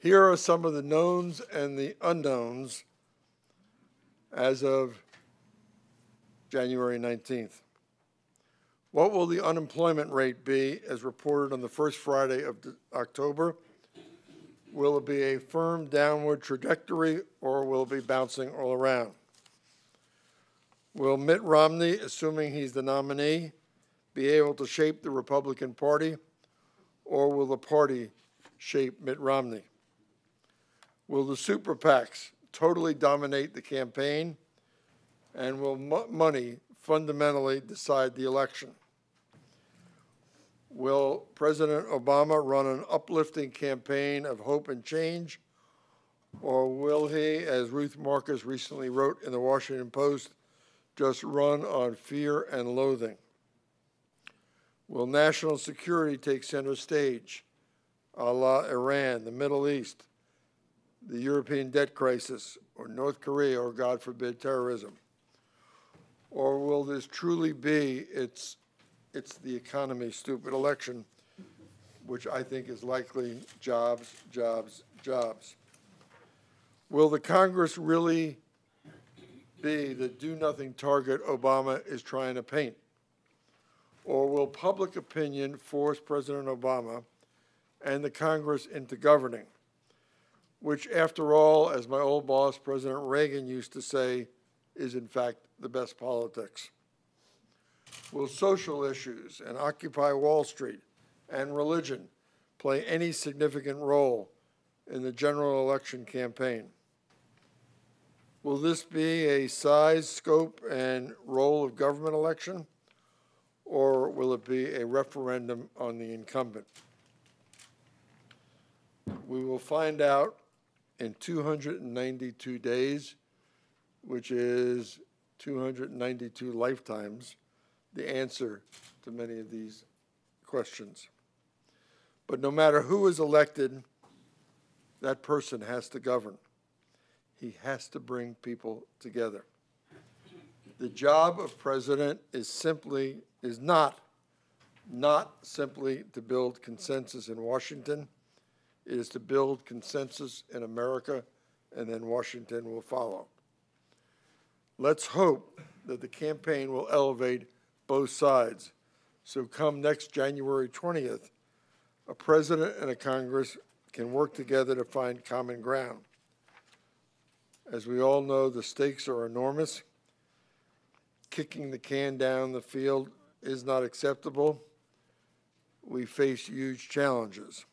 Here are some of the knowns and the unknowns as of January 19th. What will the unemployment rate be as reported on the first Friday of October? Will it be a firm downward trajectory or will it be bouncing all around? Will Mitt Romney, assuming he's the nominee, be able to shape the Republican Party or will the party shape Mitt Romney? Will the super PACs totally dominate the campaign? And will mo- money fundamentally decide the election? Will President Obama run an uplifting campaign of hope and change? Or will he, as Ruth Marcus recently wrote in the Washington Post, just run on fear and loathing? Will national security take center stage, a la Iran, the Middle East, the European debt crisis, or North Korea, or God forbid, terrorism? Or will this truly be its, it's the economy stupid election, which I think is likely jobs, jobs, jobs? Will the Congress really be the do-nothing target Obama is trying to paint? Or will public opinion force President Obama and the Congress into governing? Which, after all, as my old boss, President Reagan, used to say, is in fact the best politics. Will social issues and Occupy Wall Street and religion play any significant role in the general election campaign? Will this be a size, scope, and role of government election? Or will it be a referendum on the incumbent? We will find out in 292 days, which is 292 lifetimes, the answer to many of these questions. But no matter who is elected, that person has to govern. He has to bring people together. The job of president is simply, is not, not simply to build consensus in Washington. It is to build consensus in America, and then Washington will follow. Let's hope that the campaign will elevate both sides. So come next January 20th, a president and a Congress can work together to find common ground. As we all know, the stakes are enormous. Kicking the can down the field is not acceptable. We face huge challenges.